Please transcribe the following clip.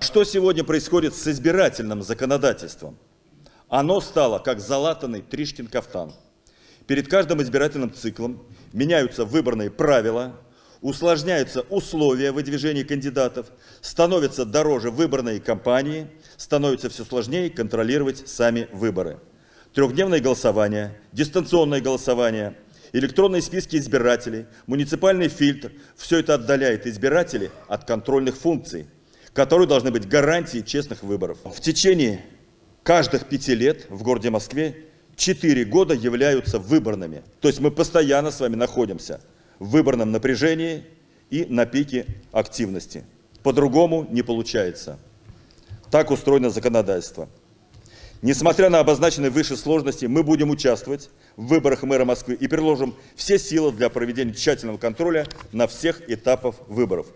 Что сегодня происходит с избирательным законодательством? Оно стало как залатанный Тришкин кафтан. Перед каждым избирательным циклом меняются выборные правила, усложняются условия выдвижения кандидатов, становятся дороже выборные кампании, становится все сложнее контролировать сами выборы. Трехдневное голосование, дистанционное голосование, электронные списки избирателей, муниципальный фильтр – все это отдаляет избирателей от контрольных функций, которые должны быть гарантией честных выборов. В течение каждых пяти лет в городе Москве четыре года являются выборными. То есть мы постоянно с вами находимся в выборном напряжении и на пике активности. По-другому не получается. Так устроено законодательство. Несмотря на обозначенные выше сложности, мы будем участвовать в выборах мэра Москвы и приложим все силы для проведения тщательного контроля на всех этапах выборов.